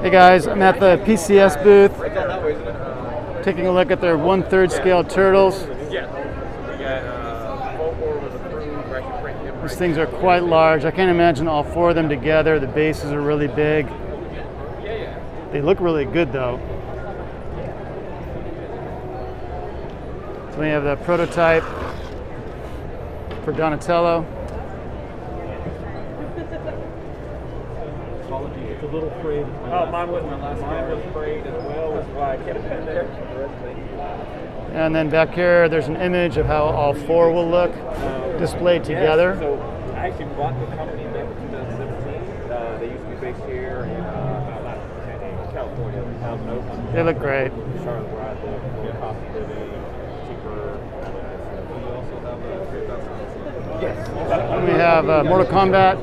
Hey guys, I'm at the PCS booth, taking a look at their one-third scale turtles. These things are quite large. I can't imagine all four of them together. The bases are really big. They look really good though. So we have the prototype for Donatello. It's a little frayed. Oh, mine was mine was frayed as well. That's why I kept it in there. And then back here, there's an image of how all four will look displayed together. So I actually bought the company back in 2017. Uh, they used to be based here in uh, not San Diego, California, Thousand Oaks. They look great. Charlotte, where I live, more cost of living, cheaper. We also have a Yes. We have uh, Mortal Kombat.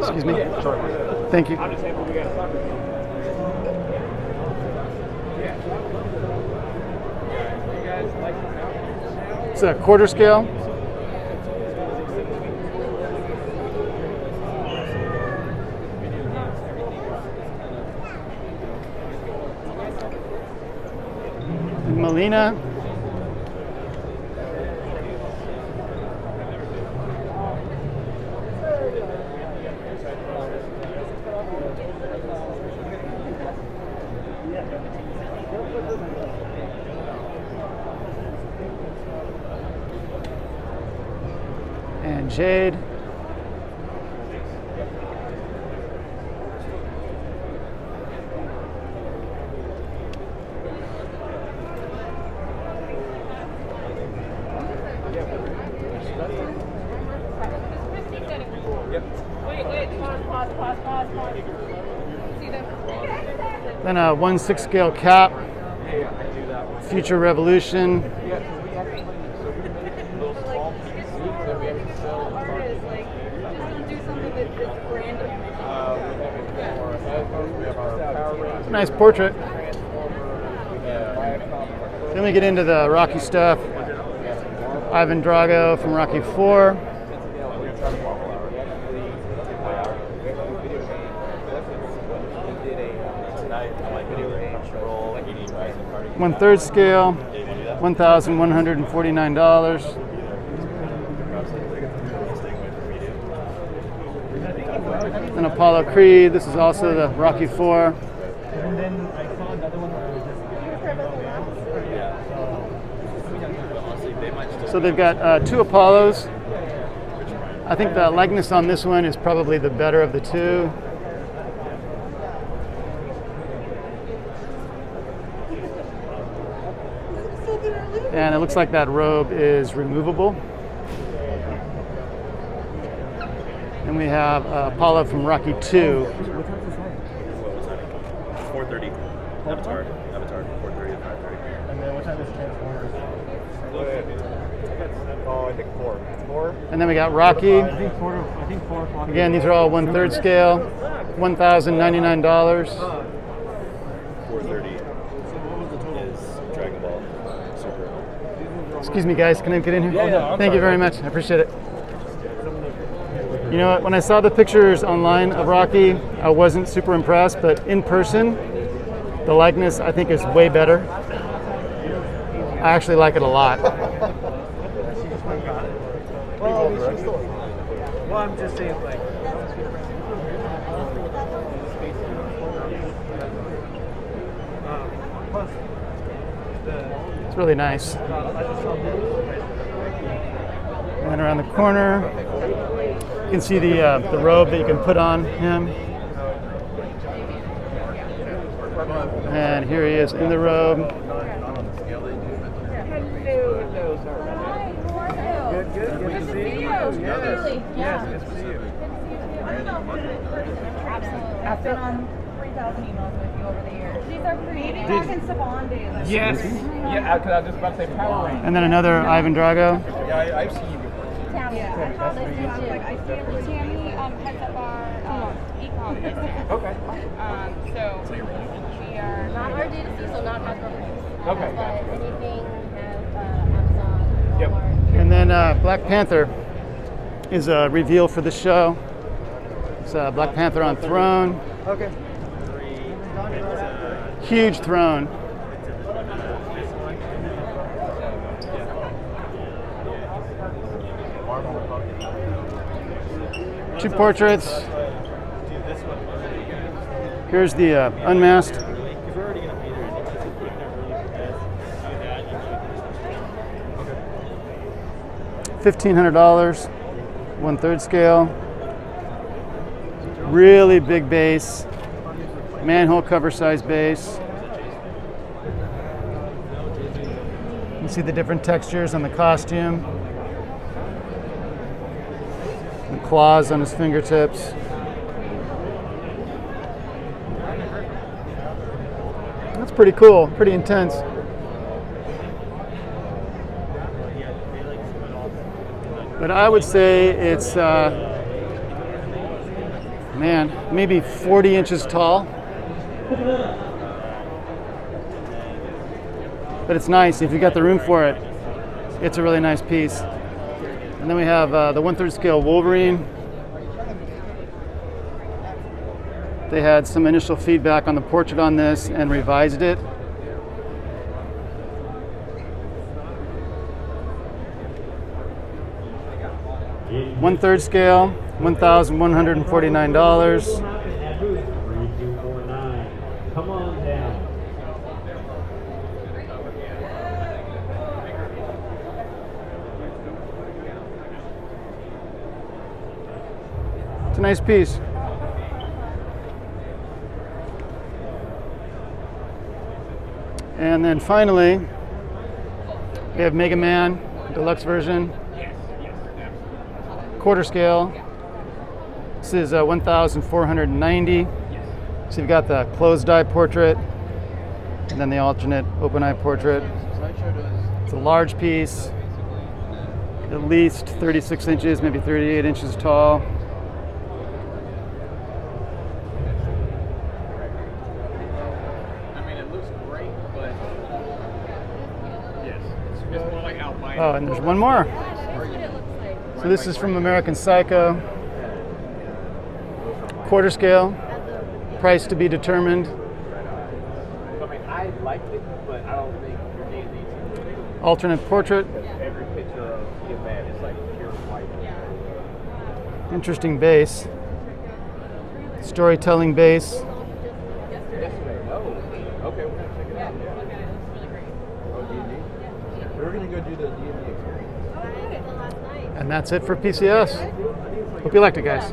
Excuse me. Thank you. It's a quarter scale. Mileena. Them? Then a 1 6 scale cap. Future Revolution. Artists, like, just do something that is random. Nice portrait. Then we get into the Rocky stuff. Ivan Drago from Rocky 4. One third scale, $1,149. Then Apollo Creed, this is also the Rocky 4. And then I saw another one that was just So they've got uh, two Apollos. I think the likeness on this one is probably the better of the two. And it looks like that robe is removable. And we have uh, Apollo from Rocky 2. 4:30. Avatar. Avatar. 4:30 to 5:30. And then what time is Transformers? Oh, I think four. Four? And then we got Rocky. I think four. I think four o'clock. Again, these are all one third scale, $1,099. 4:30 What was the is Dragon Ball Super. Excuse me, guys. Can I get in here? Yeah, yeah, I'm Thank you very much. I appreciate it. You know what? When I saw the pictures online of Rocky, I wasn't super impressed, but in person, the likeness I think is way better. I actually like it a lot. Well, I'm just saying, like. It's really nice. And around the corner, you can see the uh, the robe that you can put on him. And here he is in the robe. Good, good. Good to see you. Really? Yes, good to see you. Absolutely. I've been on 3,000 emails with you over the years. These are creating back in Saban days. Yes. Yeah, because I was just about to say Power Rangers. And then another Ivan Drago. Yeah, I, I've seen you before. Yeah, I thought this was like, I see Tammy um, heads up our um, e-com. Okay. Um, so we are Not our D2C, so not Hasbro produced. Okay. But anything have uh, Amazon, Yep. And then uh, Black Panther is a reveal for the show. It's uh, Black Panther on throne. Okay. Huge throne. Two portraits. Here's the uh, unmasked. Fifteen hundred dollars, one third scale. Really big base, manhole cover size base. You see the different textures on the costume. The claws on his fingertips. That's pretty cool, pretty intense. But I would say it's, uh, man, maybe 40 inches tall. But it's nice if you got the room for it. It's a really nice piece. And then we have uh, the one-third scale Wolverine. They had some initial feedback on the portrait on this and revised it. One-third scale, $1,149. Come on down. It's a nice piece. And then finally, we have Mega Man deluxe version, quarter scale. This is uh, 1,490. So you've got the closed eye portrait, and then the alternate open eye portrait. It's a large piece, at least 36 inches, maybe 38 inches tall. I mean, it looks great, but yes, it's, it's more like albino. Oh, and there's one more. So this is from American Psycho. Quarter scale, price to be determined. I mean, I like it, but I don't think you're getting these. Alternate portrait, Every picture of Man is like pure white. interesting base. Storytelling base. Oh, okay, we're gonna check it out. Yeah. Oh, D&D? We're gonna go do the D&D experience. And that's it for PCS. Hope you liked it, guys.